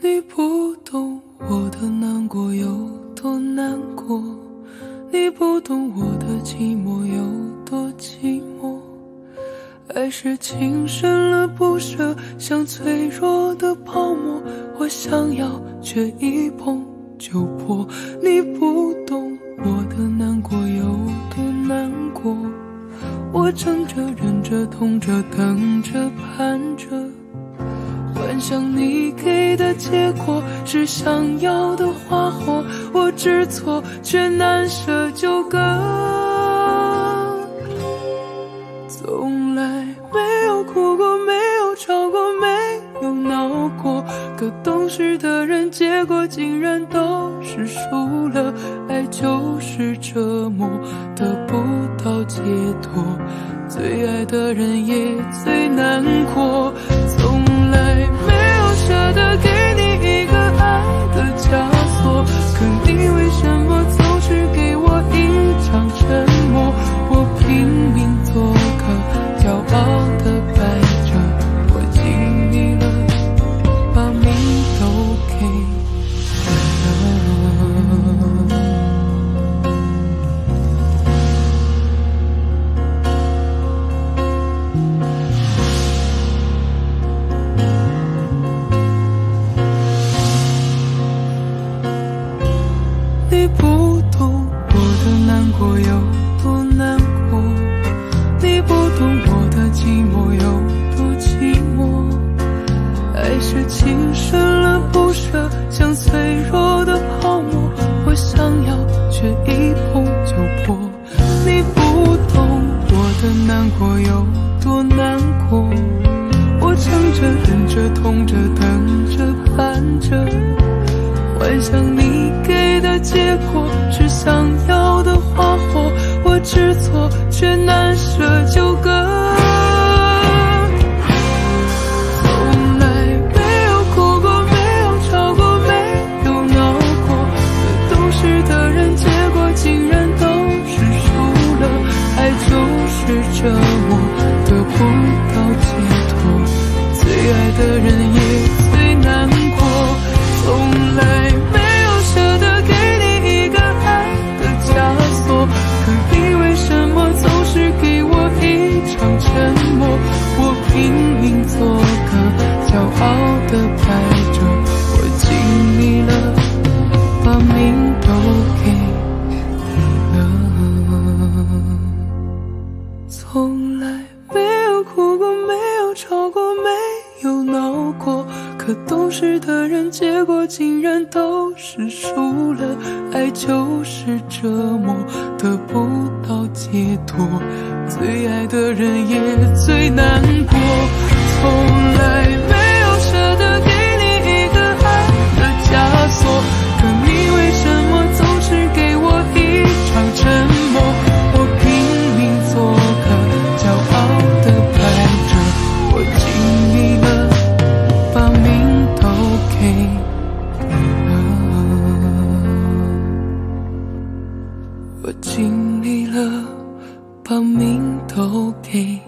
你不懂我的难过有多难过，你不懂我的寂寞有多寂寞。爱是情深了不舍，像脆弱的泡沫，我想要却一碰就破。你不懂我的难过有多难过，我撑着忍着痛着等着盼着。想你给的结果是想要的花火，我知错却难舍纠葛，从来没有哭过，没有吵过，没有闹过，可懂事的人结果竟然都是输了，爱就是折磨，得不到解脱，最爱的人也最难过。你过有多难过，你不懂我的寂寞有多寂寞。爱是情深了不舍，像脆弱的泡沫，我想要却一碰就破。你不懂我的难过有多难过，我撑着忍着痛着等着盼着，幻想你知错却难的牌桌，我尽力了，把命都给了从来没有哭过，没有吵过，没有闹过，可懂事的人结果竟然都是输了。爱就是折磨，得不到解脱，最爱的人也最难过。从来。okay.